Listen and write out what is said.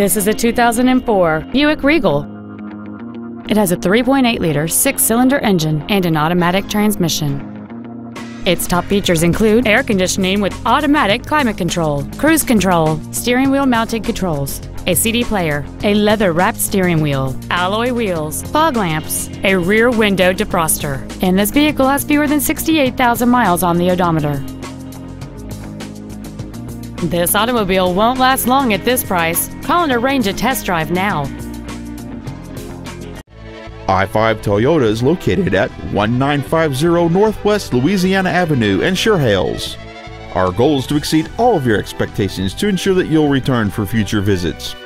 This is a 2004 Buick Regal. It has a 3.8-liter six-cylinder engine and an automatic transmission. Its top features include air conditioning with automatic climate control, cruise control, steering wheel mounted controls, a CD player, a leather wrapped steering wheel, alloy wheels, fog lamps, a rear window defroster, and this vehicle has fewer than 68,000 miles on the odometer. This automobile won't last long at this price. Call and arrange a test drive now. I-5 Toyota is located at 1950 Northwest Louisiana Avenue in Chehalis. Our goal is to exceed all of your expectations to ensure that you'll return for future visits.